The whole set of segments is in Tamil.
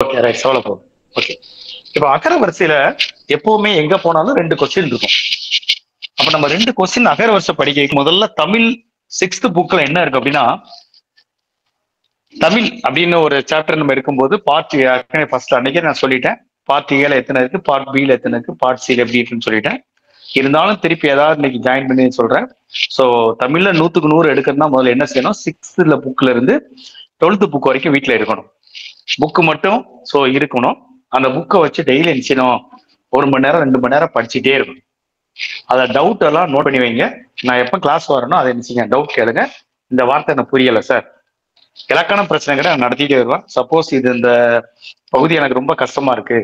ஓகே ரைட் சோழ போகும் ஓகே இப்போ அகர வரிசையில எப்பவுமே எங்க போனாலும் ரெண்டு கொஸ்டின் இருக்கும். அப்ப நம்ம ரெண்டு கொஸ்டின் அகர வரிசை படிக்க முதல்ல தமிழ் சிக்ஸ்த் புக்ல என்ன இருக்கு அப்படின்னா தமிழ் அப்படின்னு ஒரு சாப்டர் நம்ம இருக்கும்போது பார்ட் ஃபர்ஸ்ட் அன்னைக்கே நான் சொல்லிட்டேன். பார்ட் ஏல எத்தனை இருக்கு? பார்ட் பில எத்தனை இருக்கு? பார்ட் சில எப்படி இருக்குன்னு சொல்லிட்டேன். இருந்தாலும் திருப்பி ஏதாவது இன்னைக்கு ஜாயின் பண்ணி சொல்றேன். ஸோ தமிழ்ல நூத்துக்கு நூறு எடுக்கிறதுனா முதல்ல என்ன செய்யணும்? சிக்ஸ்த்ல புக்ல இருந்து டுவெல்த் புக் வரைக்கும் வீட்ல இருக்கணும் புக்கு மட்டும் ஸோ இருக்கணும். அந்த புக்கை வச்சு டெய்லி என்ன ஒரு மணி நேரம் ரெண்டு மணி நேரம் படிச்சுட்டே இருக்கணும். அதை டவுட் எல்லாம் நோட் பண்ணி வைங்க. நான் எப்போ கிளாஸ் வரணும் அதை என்ன டவுட் கேளுங்க. இந்த வார்த்தை எனக்கு புரியலை சார் இலக்கண பிரச்சனை கூட நான் நடத்திட்டே வருவேன். சப்போஸ் இது இந்த பகுதி எனக்கு ரொம்ப கஷ்டமா இருக்கு.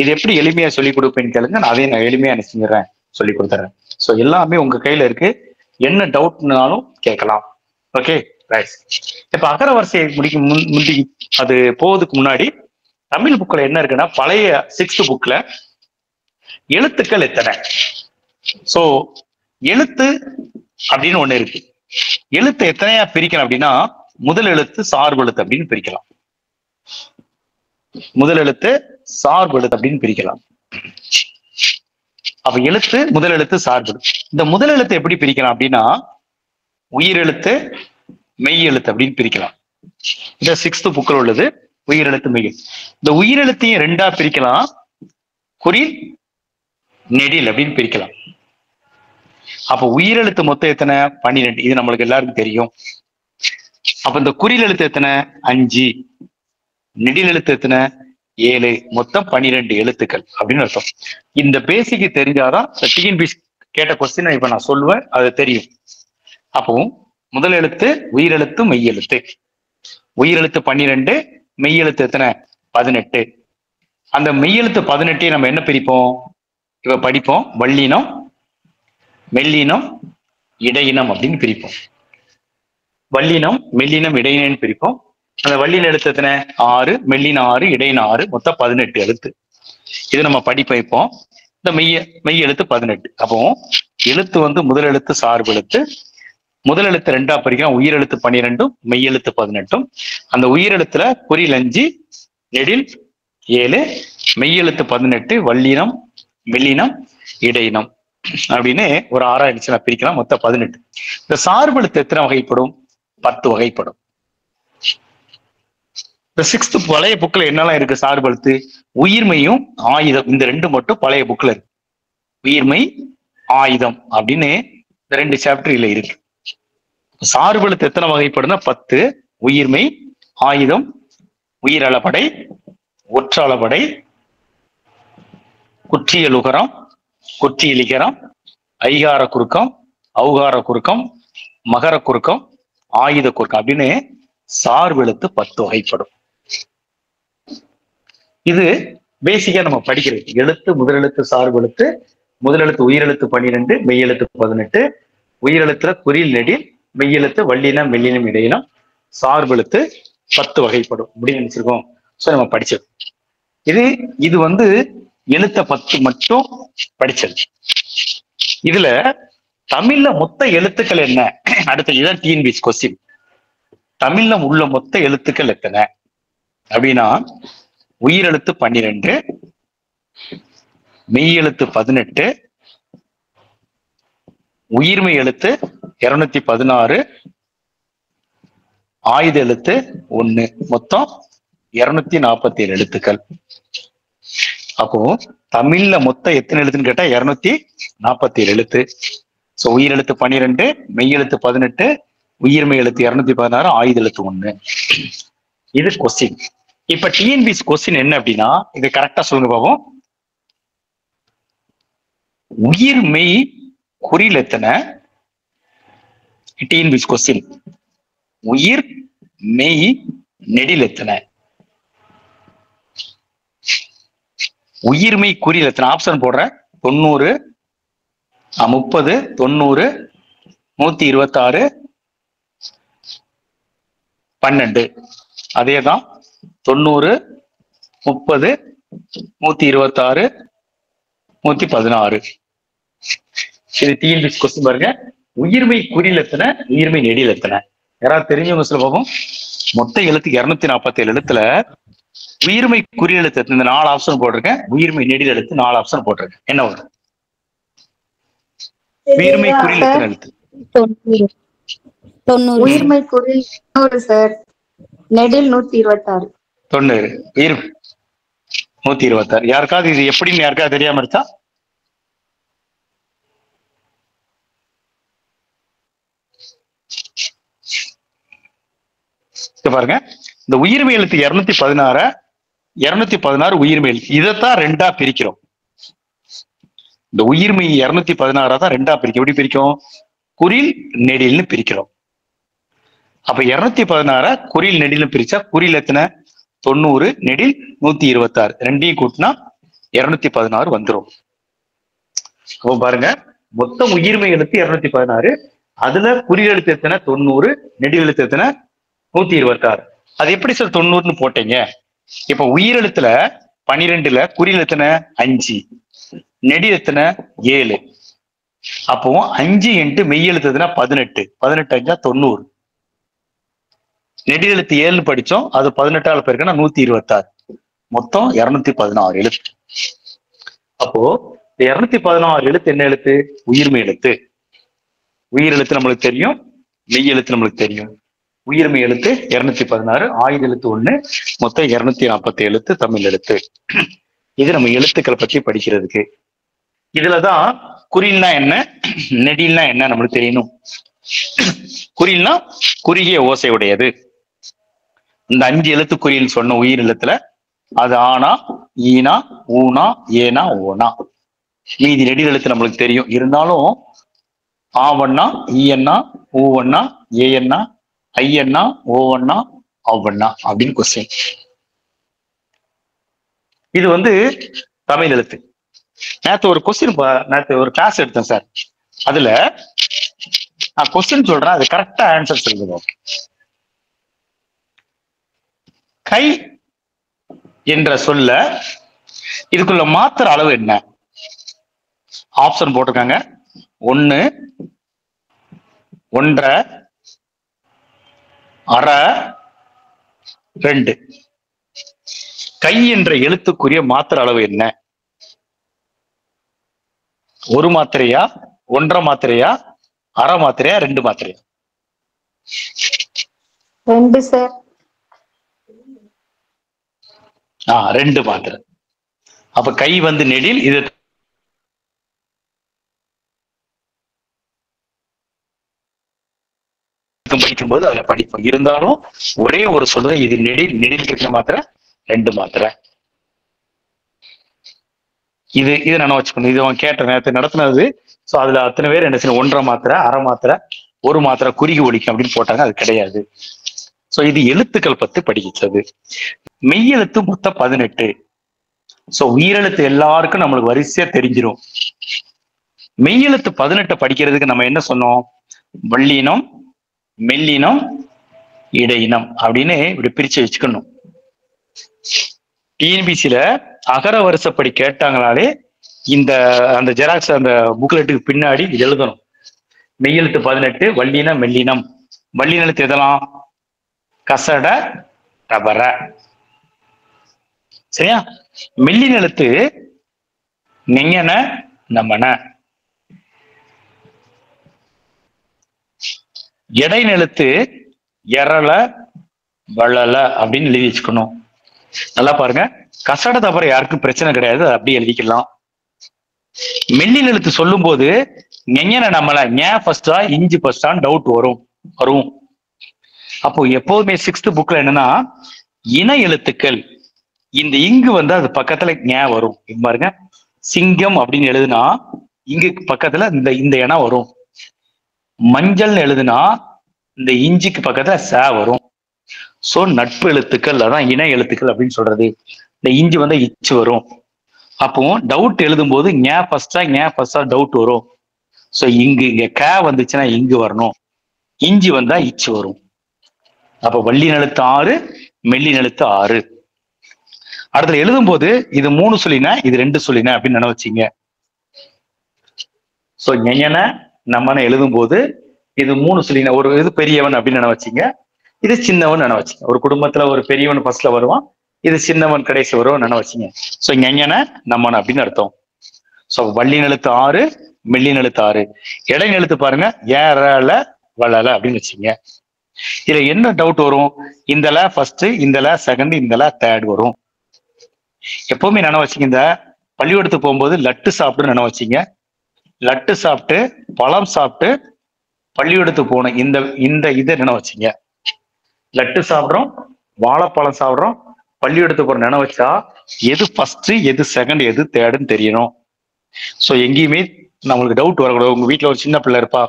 இது எப்படி எளிமையா சொல்லி கொடுப்பேன்னு கேளுங்க. நான் அதையும் நான் எளிமையா என்ன செஞ்சிடறேன் சொல்லி கொடுத்துறேன். ஸோ எல்லாமே உங்க கையில இருக்கு. என்ன டவுட்னாலும் கேட்கலாம். ஓகே ரைட் இப்ப அகர வரிசையை முடிக்கும் முன் முந்தி அது போவதுக்கு முன்னாடி தமிழ் புக்ல என்ன இருக்குன்னா பழைய சிக்ஸ்த் புக்ல எழுத்துக்கள் எத்தனை? சோ எழுத்து அப்படின்னு ஒண்ணு இருக்கு. எழுத்து எத்தனையா பிரிக்கலாம் அப்படின்னா முதல் எழுத்து சார்பு எழுத்து அப்படின்னு பிரிக்கலாம். முதல் எழுத்து சார்பு எழுத்து அப்படின்னு பிரிக்கலாம். அப்ப எழுத்து முதல் எழுத்து சார்பு இந்த முதல் எழுத்து எப்படி பிரிக்கலாம் அப்படின்னா உயிரெழுத்து மெய் எழுத்து அப்படின்னு பிரிக்கலாம். இந்த சிக்ஸ்த் புக்கில் உள்ளது உயிரெழுத்து மெய் இந்த உயிரெழுத்தையும் ரெண்டா பிரிக்கலாம். குறில் நெடில் அப்படின்னு பிரிக்கலாம். அப்ப உயிரெழுத்து மொத்தம் எத்தனை? பன்னிரெண்டு. இது நம்மளுக்கு எல்லாருக்கும் தெரியும். அப்ப இந்த குறில் எழுத்து எத்தனை? அஞ்சு. நெடில் எழுத்து எத்தனை? ஏழு. மொத்தம் பன்னிரெண்டு எழுத்துக்கள் அப்படின்னு அர்த்தம். இந்த பேசிக்கு தெரிஞ்சாதான் டிஎன்பிசி கேட்ட கொஸ்டின் இப்ப நான் சொல்லுவேன் அது தெரியும். அப்போ முதல் எழுத்து உயிரெழுத்து மெய்யெழுத்து. உயிரெழுத்து பன்னிரெண்டு மெய்யெழுத்து எத்தனை? பதினெட்டு. அந்த மெய்யெழுத்து பதினெட்டையும் நம்ம என்ன பிரிப்போம்? இவ படிப்போம். வள்ளினம் மெல்லினம் இடையினம் அப்படின்னு பிரிப்போம். வள்ளினம் மெல்லினம் இடையினம் பிரிப்போம். அந்த வள்ளின எழுத்து எத்தனை? ஆறு மெல்லின ஆறு இடையின ஆறு மொத்தம் பதினெட்டு எழுத்து. இது நம்ம படிப்பு வைப்போம். இந்த மெய்ய மெய் எழுத்து பதினெட்டு. அப்போ எழுத்து வந்து முதல் எழுத்து சார்பு எழுத்து முதல் எழுத்து ரெண்டா பிரிக்கிறோம். உயிரெழுத்து பன்னிரெண்டும் மெய் எழுத்து பதினெட்டும். அந்த உயிரெழுத்துல குறில் அஞ்சு நெடில் ஏழு மெய்யெழுத்து பதினெட்டு வள்ளினம் மெல்லினம் இடையினம். அப்படின்னு ஒரு ஆறாயிடுச்சு நான் பிரிக்கலாம் மொத்தம் பதினெட்டு. இந்த சார்பு எழுத்து எத்தனை வகைப்படும்? பத்து வகைப்படும். இந்த சிக்ஸ்த் பழைய புக்ல என்னெல்லாம் இருக்கு சார்பு எழுத்து? உயிர்மையும் ஆயுதம். இந்த ரெண்டு மட்டும் பழைய புக்ல இருக்கு. உயிர்மை ஆயுதம் அப்படின்னு இந்த ரெண்டு சாப்டர் இதுல இருக்கு. சார்பெழுத்து எத்தனை வகைப்படுனா பத்து. உயிர்மை ஆயுதம் உயிரளபடை ஒற்றளபடை குற்றியலுகரம் குற்றியலிகரம் ஐகார குறுக்கம் அவுகார குறுக்கம் மகர குறுக்கம் ஆயுத குறுக்கம் அப்படின்னு சார்பெழுத்து பத்து வகைப்படும். இது பேசிக்கா நம்ம படிக்கிறது. எழுத்து முதலெழுத்து சார்பெழுத்து முதலெழுத்து உயிரெழுத்து பன்னிரெண்டு மெய்யெழுத்து பதினெட்டு உயிரெழுத்துல குறில் நெடில் மெய்யெழுத்து வள்ளினம் வெள்ளினம் இடையினம் சார்பெழுத்து பத்து வகைப்படும். அப்படின்னு நினைச்சிருக்கோம். ஸோ நம்ம படிச்சது. இது இது வந்து எழுத்த பத்து மட்டும் படிச்சது. இதுல தமிழ்ல மொத்த எழுத்துக்கள் என்ன? அடுத்த இதுதான் டிஎன்பிஎஸ் கொஸ்டின் தமிழ்ல உள்ள மொத்த எழுத்துக்கள் எத்தனை? அப்படின்னா உயிரெழுத்து பன்னிரெண்டு மெய்யெழுத்து பதினெட்டு உயிர்மை எழுத்து இருநூத்தி பதினாறு ஆயுத எழுத்து ஒண்ணு. மொத்தம் இருநூத்தி நாற்பத்தி ஏழு எழுத்துக்கள். அப்போ தமிழ்ல மொத்தம் எத்தனை எழுத்துன்னு கேட்டா இருநூத்தி நாற்பத்தி ஏழு எழுத்து சோ உயிரெழுத்து பன்னிரெண்டு மெய்யெழுத்து பதினெட்டு உயிர்மை எழுத்து இருநூத்தி பதினாறு ஆயுத எழுத்து ஒண்ணு. இது கொஸ்டின் இப்ப டிஎன்பிசி கொஸ்டின் என்ன அப்படின்னா இது கரெக்டா சொல்லுங்க பாப்போம் உயிர் மெய் குறியில் எத்தனை? டிஎன்பிசி கொஸ்டின் உயிர் மெய் நெடில் எத்தனை? உயிர்மை குறியில் எத்தனை? ஆப்ஷன் போடுறேன் தொண்ணூறு முப்பது தொண்ணூறு நூத்தி இருபத்தாறு பன்னெண்டு. அதே தான் தொண்ணூறு முப்பது நூத்தி இருபத்தாறு நூத்தி பதினாறு. இது டிஎன்பிஎஸ் கொஸ்டின் பாருங்க. உயிர்மை எத்தனை உயிர்மை எத்தனை யாராவது தெரிஞ்சவங்க சொல்ல பார்ப்போம் மொத்த எழுத்து இருநூத்தி நாற்பத்தி ஏழு எழுத்துல உயிர்மை குறியெழுத்து இந்த நாலு ஆப்ஷன் போட்டிருக்கேன். உயிர்மை நெடில் எழுத்து நாலு ஆப்ஷன் போட்டிருக்கேன். என்ன வரும்? உயிர்மை குறியெழுத்து எழுத்து. உயிர்மை குறி நூறு சார். நெடில் நூத்தி இருபத்தாறு. தொண்ணூறு. உயிர் நூத்தி இருபத்தாறு. யாருக்காவது இது எப்படின்னு யாருக்காவது தெரியாம இருக்கா பாருங்க. இந்த உயிர்மை எழுத்து இருநூத்தி பதினாற இருநூத்தி பதினாறு உயிர்மை எழுத்து. இதைத்தான் ரெண்டா பிரிக்கிறோம். இந்த உயிர்மை இருநூத்தி பதினாறா தான் ரெண்டா பிரிக்கும். எப்படி பிரிக்கும்? குறில் நெடில்னு பிரிக்கிறோம். அப்ப இருநூத்தி பதினாற குறில் நெடில்னு பிரிச்சா குறில் எத்தனை? தொண்ணூறு நெடில் நூத்தி இருபத்தாறு. ரெண்டையும் கூட்டினா இருநூத்தி பதினாறு வந்துடும் அப்போ பாருங்க மொத்தம் உயிர்மை எழுத்து இருநூத்தி பதினாறு. அதுல குறி எழுத்து எத்தனை? தொண்ணூறு நெடில் எழுத்து எத்தனை? நூத்தி இருபத்தாறு அது எப்படி சார் தொண்ணூறுன்னு போட்டீங்க? இப்ப உயிரெழுத்துல பனிரெண்டுல குறியெழுத்துன அஞ்சு. நெடி எத்தனை? ஏழு. அப்போ அஞ்சு என்ட்டு மெய் எழுத்து பதினெட்டு. பதினெட்டு அஞ்சா தொண்ணூறு. நெடி எழுத்து ஏழு படிச்சோம். அது பதினெட்டாவது பேருக்குன்னா நூத்தி இருபத்தாறு. மொத்தம் இருநூத்தி பதினாறு எழுத்து. அப்போ இருநூத்தி பதினாறு எழுத்து என்ன எழுத்து? உயிர்மை எழுத்து. உயிர் எழுத்து நம்மளுக்கு தெரியும் மெய் எழுத்து நம்மளுக்கு தெரியும். உயிர்மை எழுத்து இருநூத்தி பதினாறு ஆயுத எழுத்து ஒண்ணு மொத்தம் இருநூத்தி நாற்பத்தி எழுத்து தமிழ் எழுத்து. இது நம்ம எழுத்துக்களை பத்தி படிக்கிறதுக்கு. இதுலதான் குறில்னா என்ன நெடில்னா என்ன நம்மளுக்கு தெரியணும். குறில்னா குறுகிய ஓசை உடையது இந்த அஞ்சு எழுத்து குறியில் சொன்ன உயிர் எழுத்துல அது ஆனா ஈனா ஊனா ஏனா ஓனா. மீதி நெடில் எழுத்து நம்மளுக்கு தெரியும். இருந்தாலும் ஆவண்ணா ஈயண்ணா ஊவண்ணா ஏஎண்ணா ஐயன்னா ஓவண்ணா அவ்வண்ணா அப்படின்னு கொஸ்டின் இது வந்து தமிழ் எழுத்து. நேற்று ஒரு கொஸ்டின் நேற்று ஒரு கிளாஸ் எடுத்தேன் சார் அதுல நான் கொஸ்டின் சொல்றேன் அது கரெக்டா ஆன்சர் சொல்லுங்க கை என்ற சொல்ல இதுக்குள்ள மாத்திர அளவு என்ன? ஆப்ஷன் போட்டிருக்காங்க. ஒன்னு ஒன்றரை அரை ரெண்டு. கை என்ற எழுத்துக்குரிய மாத்திர அளவு என்ன? ஒரு மாத்திரையா? ஒன்றரை மாத்திரையா? அரை மாத்திரையா? ரெண்டு மாத்திரையா? ரெண்டு சார். ஆ ரெண்டு மாத்திரை. அப்ப கை வந்து நெடில் இது படிக்கும்போது அதுல படிப்போம் இருந்தாலும் ஒரே ஒரு சொல்றேன் இது நெடில் நெடில் இருக்கிற மாத்திரை ரெண்டு மாத்திரை. இது இது நான் வச்சுக்கணும் இது அவன் கேட்ட நேரத்தை நடத்துனது. ஸோ அதுல அத்தனை பேர் என்ன செய்யணும்? ஒன்றரை மாத்திரை அரை மாத்திரை ஒரு மாத்திரை குறுகி ஒலிக்கும் அப்படின்னு போட்டாங்க. அது கிடையாது. ஸோ இது எழுத்துக்கள் பத்து படிக்கிறது மெய்யெழுத்து மொத்தம் பதினெட்டு. சோ உயிரெழுத்து எல்லாருக்கும் நம்மளுக்கு வரிசையா தெரிஞ்சிரும். மெய்யெழுத்து பதினெட்டை படிக்கிறதுக்கு நம்ம என்ன சொன்னோம்? வள்ளினம் மெல்லினம் இடையினம் அப்படின்னு இப்படி பிரிச்சு வச்சுக்கணும். டிஎன்பிசியில அகர வருஷப்படி கேட்டாங்கனாலே இந்த அந்த ஜெராக்ஸ் அந்த புக்லெட்டுக்கு பின்னாடி இது எழுதணும். மெய்யெழுத்து பதினெட்டு வள்ளினம் மெல்லினம். வள்ளினத்து எதெல்லாம்? கசட ரபர. சரியா? மெல்லின எழுத்து நெங்கன நம்மன எடையின் எழுத்து எரள வளல அப்படின்னு எழுதி வச்சுக்கணும். நல்லா பாருங்க. கசட தவிர யாருக்கும் பிரச்சனை கிடையாது. அதை அப்படியே எழுதிக்கலாம். மெல்லில் எழுத்து சொல்லும் போது நெஞ்சன நம்மள ஏன் ஃபர்ஸ்டா இஞ்சி ஃபர்ஸ்டான்னு டவுட் வரும். வரும். அப்போ எப்போதுமே சிக்ஸ்த் புக்ல என்னன்னா இன எழுத்துக்கள். இந்த இங்கு வந்து அது பக்கத்துல ஏன் வரும். இங்க பாருங்க. சிங்கம் அப்படின்னு எழுதுனா இங்கு பக்கத்துல இந்த இந்த இனம் வரும். மஞ்சள்னு எழுதுனா இந்த இஞ்சிக்கு பக்கத்துல ச வரும். சோ நட்பு எழுத்துக்கள் அதான் இன எழுத்துக்கள் அப்படின்னு சொல்றது. இந்த இஞ்சி வந்து இச்சு வரும். அப்போ டவுட் எழுதும் போது ஞே ஃபர்ஸ்டா ஞே ஃபர்ஸ்டா டவுட் வரும். சோ இங்கு இங்க க வந்துச்சுன்னா இங்கு வரணும். இஞ்சி வந்தா இச்சு வரும். அப்ப வள்ளி எழுத்து ஆறு மெல்லி எழுத்து ஆறு. அடுத்துல எழுதும்போது இது மூணு சொல்லினா இது ரெண்டு சொல்லினா அப்படின்னு நினைவச்சிங்க சோ ஞன நம்மன எழுதும் போது இது மூணு சொல்லி ஒரு இது பெரியவன் அப்படின்னு நினைவச்சிங்க இது சின்னவன் நினைவச்சிங்க ஒரு குடும்பத்துல ஒரு பெரியவன் ஃபர்ஸ்ட்ல வருவான். இது சின்னவன் கடைசி வருவான் நினை வச்சுங்க. ஸோ எங்கன நம்மன் அப்படின்னு அர்த்தம். ஸோ வள்ளி எழுத்து ஆறு மெல்லி எழுத்து ஆறு. இடை எழுத்து பாருங்க ஏறல வளல அப்படின்னு வச்சுங்க. இதுல என்ன டவுட் வரும்? இந்தல ஃபர்ஸ்ட் இந்தல செகண்ட் இந்தல தேர்ட் வரும். எப்பவுமே நினை வச்சுங்க இந்த பள்ளிக்கூடத்துக்கு போகும்போது லட்டு சாப்பிட்டு நினை வச்சிங்க. லட்டு சாப்பிட்டு பழம் சாப்பிட்டு பள்ளிக்கூடத்துக்கு போன இந்த இந்த இதை நினைவச்சிங்க லட்டு சாப்பிட்றோம் வாழைப்பழம் சாப்பிட்றோம் பள்ளிக்கூடத்துக்கு போற நினை வச்சா எது ஃபர்ஸ்ட் எது செகண்ட் எது தேர்டுன்னு தெரியணும். ஸோ எங்கேயுமே நம்மளுக்கு டவுட் வரக்கூடாது. உங்க வீட்டில் ஒரு சின்ன பிள்ளை இருப்பா.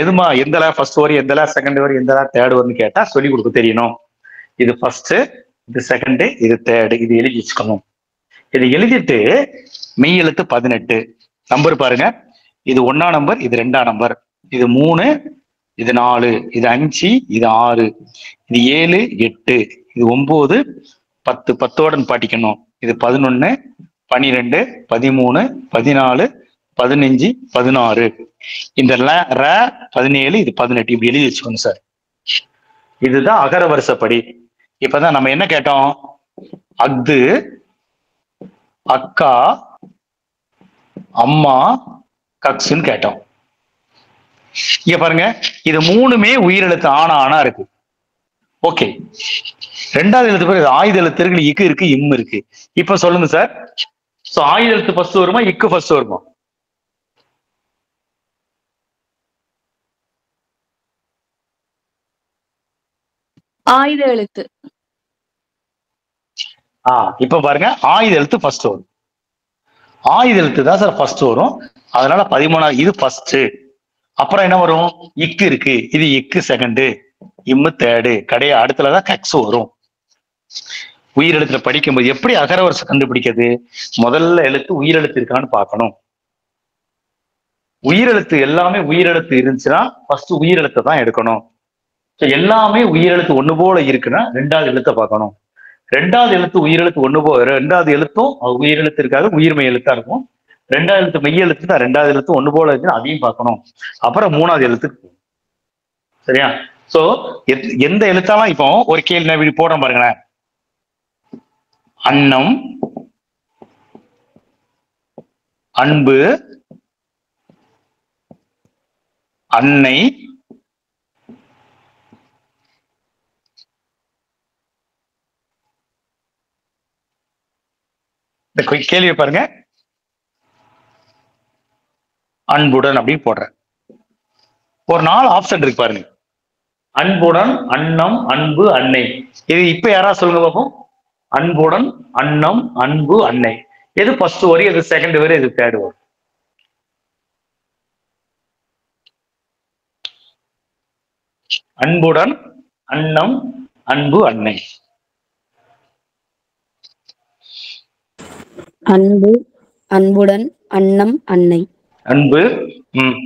எதுமா எந்தல ஃபர்ஸ்ட் வரி எந்தல செகண்ட் வரி எந்தல தேர்ட் வரும்னு கேட்டா சொல்லி கொடுக்க தெரியணும். இது ஃபர்ஸ்ட் இது செகண்டு இது தேர்டு இது எழுதி வச்சுக்கணும். இது எழுதிட்டு மெய் எழுத்து பதினெட்டு. நம்பர் பாருங்க. இது ஒன்னா நம்பர் இது ரெண்டாம் நம்பர். இது மூணு இது நாலு இது அஞ்சு இது ஆறு இது ஏழு எட்டு. இது ஒன்பது பத்து. பத்தோடன் பாட்டிக்கணும். இது பதினொன்னு பனிரெண்டு பதிமூணு பதினாலு பதினஞ்சு பதினாறு. இந்த ர பதினேழு இது பதினெட்டு. இப்படி எழுதி வச்சுக்கணும் சார். இதுதான் அகர வரிசைப்படி இப்பதான் நம்ம என்ன கேட்டோம்? அஃது அக்கா அம்மா கக்ஸுன்னு கேட்டோம். இங்க பாருங்க இது மூணுமே உயிரெழுத்து ஆனா ஆனா இருக்கு. ஓகே. ரெண்டாவது எழுத்து பேர் ஆயுத எழுத்து இருக்கு இக்கு இருக்கு இம் இருக்கு. இப்ப சொல்லுங்க சார். சோ ஆயுத எழுத்து ஃபர்ஸ்ட் வருமா இக்கு ஃபர்ஸ்ட் வருமா? ஆயுத எழுத்து. ஆ இப்ப பாருங்க ஆயுத எழுத்து ஃபர்ஸ்ட் வரும். ஆயுத எழுத்து தான் சார் ஃபர்ஸ்ட் வரும். அதனால பதிமூணாவது இது ஃபர்ஸ்ட் அப்புறம் என்ன வரும்? இக்கு இருக்கு. இது இக்கு செகண்டு இம்மு தேர்டு கடையை அடுத்துலதான் கக்ஸ் வரும். உயிரெழுத்துல படிக்கும்போது எப்படி அகரவரிசை கண்டுபிடிக்கிறது? முதல்ல எழுத்து உயிரெழுத்து இருக்கான்னு பார்க்கணும். உயிரெழுத்து எல்லாமே உயிரெழுத்து இருந்துச்சுன்னா ஃபர்ஸ்ட் உயிரெழுத்தை தான் எடுக்கணும். So, எல்லாமே உயிரெழுத்து ஒண்ணு போல இருக்குன்னா ரெண்டாவது எழுத்தை பார்க்கணும். ரெண்டாவது எழுத்து உயிரெழுத்து ஒண்ணு போ ரெண்டாவது எழுத்தும் உயிரெழுத்து இருக்காது உயிர்மை எழுத்தா இருக்கும். ரெண்டாவது எழுத்து மெய் எழுத்து தான் ரெண்டாவது எழுத்து ஒண்ணு போல இருக்குன்னு அதையும் பார்க்கணும். அப்புறம் மூணாவது எழுத்துக்கு சரியா? சோ எந்த எழுத்தாலாம் இப்போ ஒரு கேள்வி நான் இப்படி போடுறேன் பாருங்களேன். அன்னம் அன்பு அன்னை இந்த கேள்வியை பாருங்க. அன்புடன் அப்படின்னு போடுறேன் ஒரு நாலு ஆப்ஷன் இருக்கு பாருங்க. அன்புடன் அன்னம் அன்பு அன்னை. இது இப்ப யாரா சொல்லுங்க பாப்போம். அன்புடன் அன்னம் அன்பு அன்னை. எது ஃபர்ஸ்ட் வரி எது செகண்ட் வரி எது தேர்ட் வரி அன்புடன் அன்னம் அன்பு அன்னை. அன்பு அன்புடன் அன்னம் அன்னை. அன்பு ம்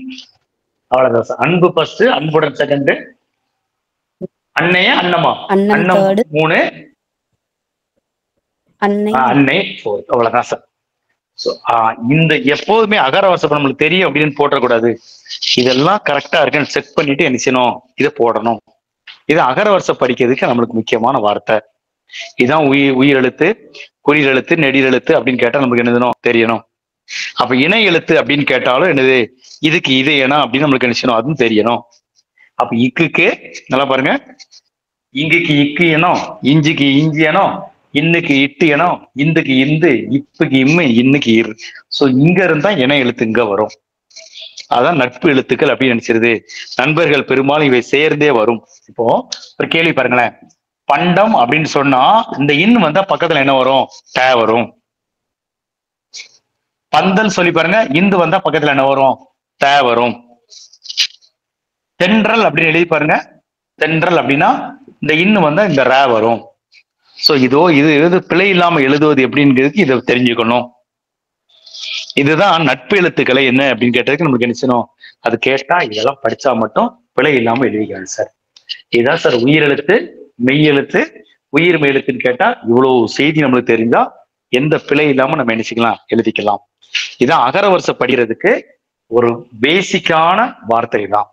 அவ்வளவுதான் அன்பு ஃபர்ஸ்ட் அன்புடன் செகண்ட் அன்னைய அன்னமா அன்னம். மூணு. அன்னை. அவ்வளவுதான் சார் ஸோ இந்த எப்போதுமே அகரவசம் நம்மளுக்கு தெரியும் அப்படின்னு போட்டக்கூடாது. இதெல்லாம் கரெக்டா இருக்குன்னு செக் பண்ணிட்டு என்ன செய்யணும்? இதை போடணும். இது அகரவரிசை படிக்கிறதுக்கு நம்மளுக்கு முக்கியமான வார்த்தை. இதுதான் உயிர் உயிரெழுத்து குறியெழுத்து நெடிலெழுத்து அப்படின்னு கேட்டா நமக்கு என்னதுனோ தெரியணும். அப்ப இணை எழுத்து அப்படின்னு கேட்டாலும் என்னது இதுக்கு இது ஏனா அப்படின்னு நம்மளுக்கு நினைச்சணும் அதுவும் தெரியணும். அப்ப இக்குக்கு நல்லா பாருங்க. இங்குக்கு இக்கு இனம் இஞ்சிக்கு இஞ்சி இனம் இன்னுக்கு இட்டு இனம் இந்துக்கு இந்து இப்புக்கு இம்மு இன்னுக்கு இரு. சோ இங்க இருந்தா இணை எழுத்து இங்க வரும். அதான் நட்பு எழுத்துக்கள் அப்படின்னு நினைச்சிருது. நண்பர்கள் பெரும்பாலும் இவை சேர்ந்தே வரும். இப்போ ஒரு கேள்வி பாருங்களேன். பண்டம் அப்படின்னு சொன்னா இந்த இன் வந்தா பக்கத்துல என்ன வரும்? ட வரும். பந்தல் சொல்லி பாருங்க. இந்து வந்தா பக்கத்துல என்ன வரும்? தே வரும். தென்றல் அப்படின்னு எழுதி பாருங்க. தென்றல் அப்படின்னா இந்த இன்னு வந்தா இந்த ரே வரும். சோ இதோ இது இது பிழை இல்லாம எழுதுவது எப்படிங்கிறதுக்கு இதை தெரிஞ்சுக்கணும். இதுதான் நட்பு எழுத்துக்களை என்ன அப்படின்னு கேட்டதுக்கு நம்மளுக்கு நினைச்சணும் அது கேட்டா இதெல்லாம் படிச்சா மட்டும் பிழை இல்லாம எழுதிக்கலாம் சார். இதுதான் சார் உயிரெழுத்து மெய் எழுத்து. உயிர் மெய் எழுத்துன்னு கேட்டா இவ்வளவு செய்தி நம்மளுக்கு தெரிஞ்சா எந்த பிழை இல்லாம நம்ம நினைச்சுக்கலாம் எழுதிக்கலாம். இதான் வருஷ படிக்கிறதுக்கு ஒரு பேசிக்கான வார்த்தை தான்.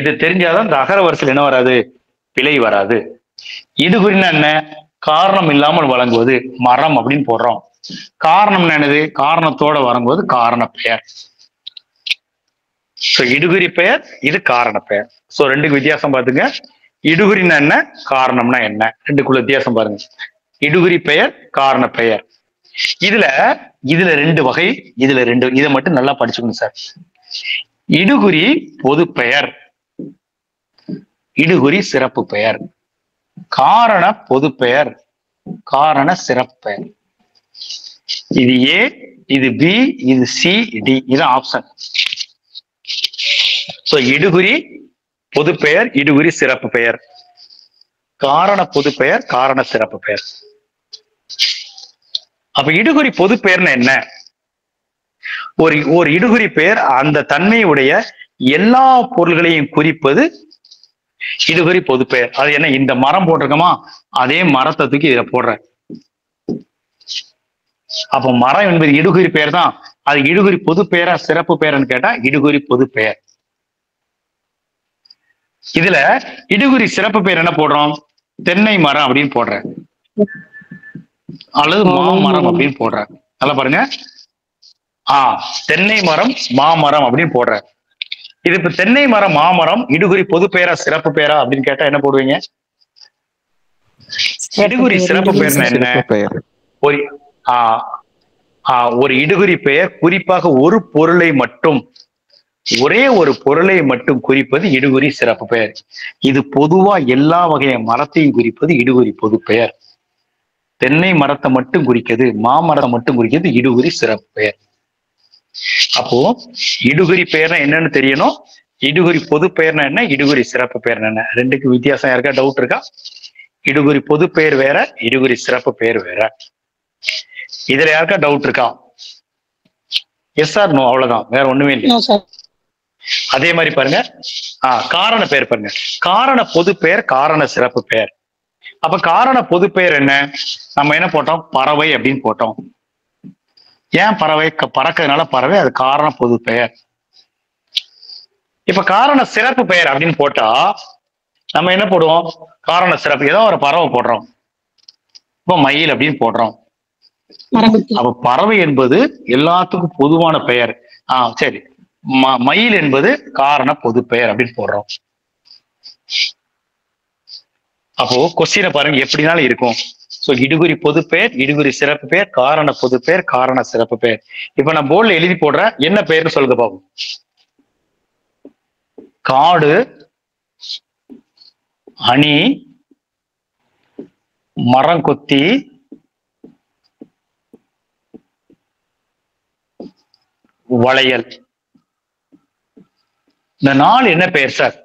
இது தெரிஞ்சாதான் இந்த அகர வரிசையில் என்ன வராது? பிழை வராது. இது குறின என்ன? காரணம் இல்லாமல் வழங்குவது மரம் அப்படின்னு போடுறோம். காரணம் என்னது? காரணத்தோட வழங்குவது காரண பெயர். சோ இடுகுறி பெயர் இது காரண பெயர். சோ ரெண்டுக்கு வித்தியாசம் பாத்துங்க இடுகுறின்னா என்ன? காரணம்னா என்ன? ரெண்டுக்குள்ள வித்தியாசம் பாருங்க. இடுகுறி பெயர் காரண பெயர். இதுல இதுல ரெண்டு வகை இதுல ரெண்டு இதை மட்டும் நல்லா படிச்சுக்கணும் சார். இடுகுறி பொது பெயர். இடுகுறி சிறப்பு பெயர். காரண பொது பெயர். காரண சிறப்பு பெயர். இது ஏ இது பி இது சி டி. இது ஆப்ஷன் சோ இடுகுறி பொது பெயர் இடுகுறி சிறப்பு பெயர். காரண பொது பெயர் காரண சிறப்பு பெயர். அப்ப இடுகுறி பொது பெயர்னா என்ன? ஒரு ஒரு இடுகுறி பெயர் அந்த தன்மையுடைய எல்லா பொருள்களையும் குறிப்பது இடுகுறி பொது பெயர். அது என்ன இந்த மரம் போட்டிருக்கோமா? அதே மரத்தை தூக்கி இதுல போடுறேன். அப்ப மரம் என்பது இடுகுறி பெயர் தான். அது இடுகுறி பொது பெயரா சிறப்பு பெயர்னு கேட்டா இடுகுறி பொது பெயர். இதுல இடுகுறி சிறப்பு பெயர் என்ன போடுறோம்? தென்னை மரம் அப்படின்னு போடுறேன். அல்லது மாமரம் அப்படின்னு போடுறேன் நல்லா பாருங்க. ஆ தென்னை மரம் மாமரம் அப்படின்னு போடுறேன் இது இப்ப தென்னை மரம் மாமரம் இடுகுறி பொது பெயரா சிறப்பு பெயரா அப்படின்னு கேட்டா என்ன போடுவீங்க? இடுகுறி சிறப்பு பெயர்னா என்ன? ஒரு ஆ, ஆ, ஒரு இடுகுறி பெயர் குறிப்பாக ஒரு பொருளை மட்டும் ஒரே ஒரு பொருளை மட்டும் குறிப்பது இடுகுறி சிறப்பு பெயர். இது பொதுவா எல்லா வகையான மரத்தையும் குறிப்பது இடுகுறி பொது பெயர். தென்னை மரத்தை மட்டும் குறிக்கிறது மாமரத்தை மட்டும் குறிக்கிறது இடுகுறி சிறப்பு பெயர். அப்போ இடுகுறி பெயர்னா என்னன்னு தெரியணும்? இடுகுறி பொது பெயர்னா என்ன? இடுகுறி சிறப்பு பெயர்னா என்ன? ரெண்டுக்கு வித்தியாசம் யாருக்கா டவுட் இருக்கா? இடுகுறி பொது பெயர் வேற இடுகுறி சிறப்பு பெயர் வேற. இதுல யாருக்கா டவுட் இருக்கா? எஸ் ஆர் நோ அவ்வளவுதான். வேற ஒண்ணுமே இல்லை அதே மாதிரி பாருங்க. ஆ காரண பெயர் பாருங்க. காரண பொது பெயர் காரண சிறப்பு பெயர். அப்ப காரண பொது பெயர் என்ன? நம்ம என்ன போட்டோம்? பறவை அப்படின்னு போட்டோம். ஏன் பறவை? பறக்கிறதுனால பறவை அது காரண பொது பெயர் இப்ப காரண சிறப்பு பெயர் அப்படின்னு போட்டா நம்ம என்ன போடுவோம்? காரண சிறப்பு. ஏதோ ஒரு பறவை போடுறோம். இப்போ மயில் அப்படின்னு போடுறோம். அப்ப பறவை என்பது எல்லாத்துக்கும் பொதுவான பெயர். ஆ சரி. ம- மயில் என்பது காரண பொது பெயர் அப்படின்னு போடுறோம். அப்போ கொஸ்டினை பாருங்க எப்படினாலும் இருக்கும். சோ இடுகுறி பொது பெயர் இடுகுறி சிறப்பு பெயர் காரண பொது பெயர் காரண சிறப்பு பெயர். இப்ப நான் போர்டில் எழுதி போடுறேன். என்ன பெயர்னு சொல்லுங்க பாப்போம் காடு அணி மரங்கொத்தி வளையல். இந்த நாள் என்ன பெயர் சார்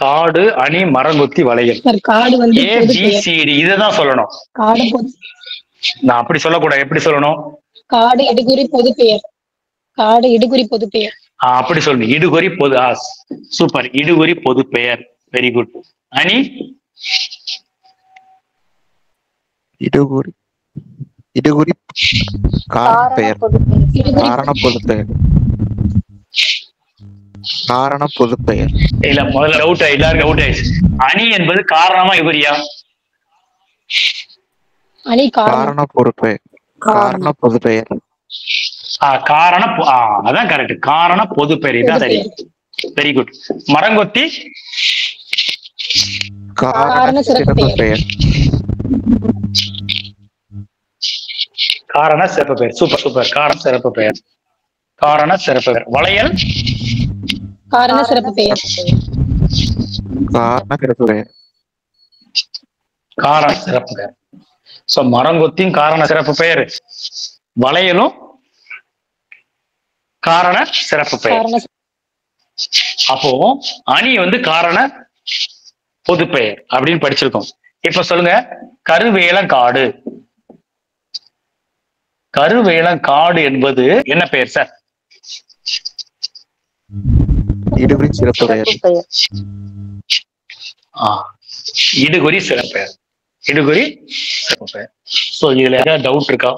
காடு அணி மரங்கொத்தி வளையல். காடு வந்து பொது பெயர். இதுதான் சொல்லணும். காடு பொது நான் அப்படி சொல்லக்கூடாது. எப்படி சொல்லணும்? காடு இடுகுறி பொது பெயர். காடு இடுகுறி பொது பெயர். அப்படி சொல்லணும். இடுகுறி பொது சூப்பர். இடுகுறி பொது பெயர். வெரி குட் அணி? இடுகுறி இடுகுறி காரண பெயர். இடுகுறி காரண பொது பெயர். காரண பொது பெயர் இல்ல முதல்ல டவுட் எல்லாரும் டவுட் ஆயிடுச்சு. அணி என்பது காரணமா இவரியா? அணி காரணம். காரண பொது பெயர் காரண பொது பெயர் ஆ, காரண அதான் கரெக்ட் காரண பொது பெயர் இதான் சரி. வெரி குட் மரங்கொத்தி? காரண சிறப்பு. பெயர். காரண சிறப்பு பெயர். சூப்பர் சூப்பர் காரண சிறப்பு பெயர். காரண சிறப்பு பெயர். வளையல்? காரண சிறப்பு பெயர். காரண சிறப்பு பெயர். காரண சிறப்பு பெயர். சோ மரங்கொத்தியும் காரண சிறப்பு பெயர். வளையலும் காரண சிறப்பு பெயர். அப்போ அணி வந்து காரண பொது பெயர் அப்படின்னு படிச்சிருக்கோம். இப்ப சொல்லுங்க கருவேலங்காடு. கருவேலங்காடு என்பது என்ன பெயர் சார் இடுகுறி சிறப்புரையர் இடுகுறி சிறப்பெயர் இடுகுறி சிறப்பு பெயர் சோ இதுல ஏதாவது டவுட் இருக்கா?